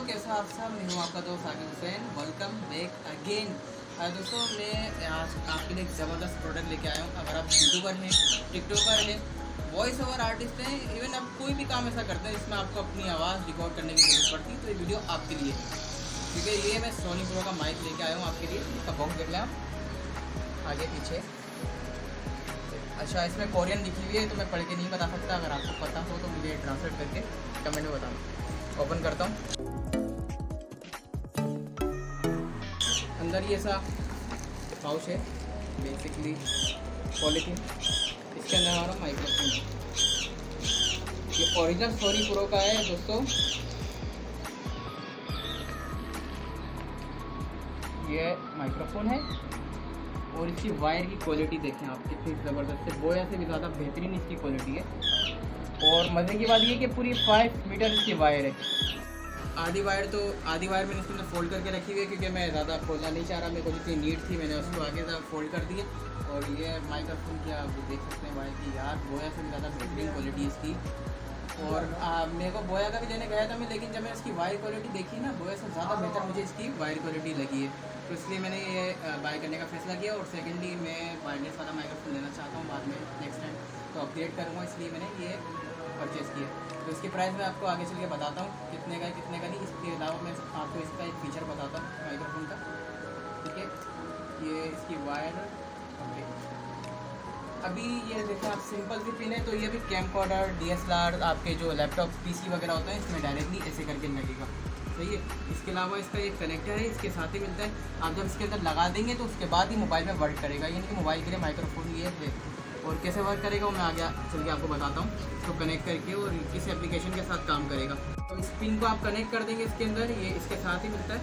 दोस्तों, कैसा आप सब? मैं हूँ आपका दोस्त Aqib Hussain welcome back again दोस्तों, मैं आज आपके लिए एक ज़बरदस्त प्रोडक्ट लेके आया हूँ। अगर आप यूट्यूबर हैं टिकटॉकर हैं वॉइस ओवर आर्टिस्ट हैं इवन आप कोई भी काम ऐसा करते हैं जिसमें आपको अपनी आवाज़ रिकॉर्ड करने की ज़रूरत पड़ती है तो ये वीडियो आपके लिए है। क्योंकि ये मैं सोनी प्रो का माइक लेके आया हूँ आपके लिए। इसका बॉक्स देख लें आप आगे पीछे। अच्छा इसमें कोरियन लिखी हुई है तो मैं पढ़ के नहीं बता सकता। अगर आपको पता हो तो मुझे ट्रांसलेट करके कमेंट में बताना। ओपन करता हूँ। अंदर ये सा पाउच है बेसिकली पॉलीथीन इसके अंदर हमारा माइक्रोफोन है। ये ओरिजिनल सोनी प्रो का है, दोस्तों। ये माइक्रोफोन है। और इसकी वायर की क्वालिटी देखें आप, कितनी ज़बरदस्त है। बोया से भी ज़्यादा बेहतरीन इसकी क्वालिटी है। और मज़े की बात ये कि पूरी फाइव मीटर इसकी वायर है। आधी वायर तो आधी वायर मैंने अंदर फोल्ड करके रखी हुई है क्योंकि मैं ज़्यादा खोलना नहीं चाह रहा, मेरे को जितनी नीड थी मैंने उसको आगे ज़्यादा फोल्ड कर दी और ये माइक्रोफोन क्या आप देख सकते हैं वायर की यार बोया से भी ज़्यादा बेहतरीन क्वालिटी इसकी। और मेरे को बोया का भी लेने गया था मैं, लेकिन जब मैं इसकी वायर क्वालिटी देखी ना बोया से ज़्यादा बेहतर मुझे इसकी वायर क्वालिटी लगी है। तो इसलिए मैंने ये बाय करने का फैसला किया और सेकेंडली मैं वायरलेस वाला माइक्रोफोन लेना चाहता हूँ बाद में नेक्स्ट टाइम तो अपडेट करूँगा, इसलिए मैंने ये परचेज़ किया। इसकी प्राइस मैं आपको आगे चल के बताता हूँ कितने का कितने का नहीं। इसके अलावा मैं आपको इसका एक फीचर बताता हूँ माइक्रोफोन का। ठीक है? ये इसकी वायर ओके अभी ये देखो, आप सिंपल सी पिन है तो ये भी कैम कॉर्डर डी आपके जो लैपटॉप पीसी वगैरह होता है, इसमें डायरेक्टली ऐसे करके लगेगा। सही है? इसके अलावा इसका एक कनेक्टर है, इसके साथ ही मिलता है। आप जब इसके अंदर लगा देंगे तो उसके बाद ही मोबाइल में वर्क करेगा। यानी कि मोबाइल के लिए माइक्रोफोन ये और कैसे वर्क करेगा वो मैं आगे चल के आपको बताता हूँ। इसको कनेक्ट करके और किस एप्लीकेशन के साथ काम करेगा। तो इस पिन को आप कनेक्ट कर देंगे इसके अंदर। ये इसके साथ ही मिलता है।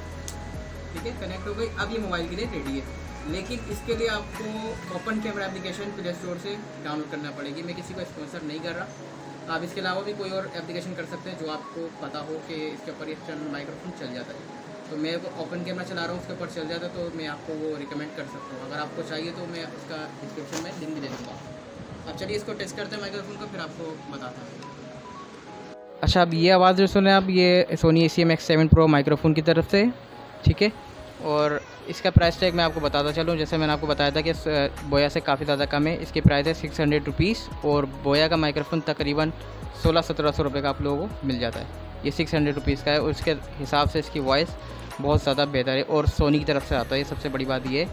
ठीक है? कनेक्ट हो गई। अब ये मोबाइल के लिए रेडी है। लेकिन इसके लिए आपको open camera application Play Store से डाउनलोड करना पड़ेगी। मैं किसी को स्पॉन्सर नहीं कर रहा। आप इसके अलावा भी कोई और एप्लीकेशन कर सकते हैं जो आपको पता हो कि इसके ऊपर ये माइक्रोफोन चल जाता है। तो मैं ओपन कैमरा चला रहा हूँ, उसके ऊपर चल जाता तो मैं आपको वो रिकमेंड कर सकता हूँ। अगर आपको चाहिए तो मैं उसका डिस्क्रिप्शन में लिंक दे दूँगा। अब चलिए इसको टेस्ट करते हैं माइक्रोफोन का, फिर आपको बताता हूँ। अच्छा अब ये आवाज़ जो सुने आप, ये Sony A C M X seven pro microphone की तरफ़ से, ठीक है? और इसका प्राइस टैग मैं आपको बताता चलूँ। जैसे मैंने आपको बताया था कि बोया से काफ़ी ज़्यादा कम है। इसकी प्राइस है सिक्स हंड्रेड रुपीज़ और बोया का माइक्रोफोन तकरीबन सोलह सत्रह सौ रुपये का आप लोगों को मिल जाता है। ये सिक्स हंड्रेड रुपीज़ का है और उसके हिसाब से इसकी वॉइस बहुत ज़्यादा बेहतर है और सोनी की तरफ़ से आता है। ये सबसे बड़ी बात ये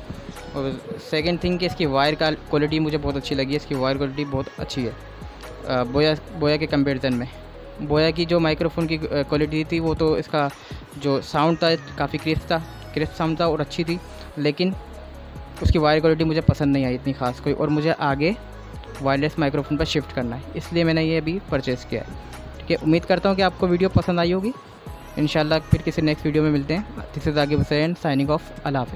और सेकेंड थिंग कि इसकी वायर का क्वालिटी मुझे बहुत अच्छी लगी है। इसकी वायर क्वालिटी बहुत अच्छी है। बोया बोया के कंपेरिजन में। बोया की जो माइक्रोफोन की क्वालिटी थी, वो तो इसका जो साउंड था, काफ़ी क्रिस्प था। क्रिस्प साउंड था और अच्छी थी। लेकिन उसकी वायर क्वालिटी मुझे पसंद नहीं आई इतनी खास कोई। और मुझे आगे वायरलेस माइक्रोफोन पर शिफ्ट करना है। इसलिए मैंने ये अभी परचेज़ किया है। ठीक है, उम्मीद करता हूँ कि आपको वीडियो पसंद आई होगी। इन फिर किसी नेक्स्ट वीडियो में मिलते हैं। This is Aqib Hussain signing off अला हाफ़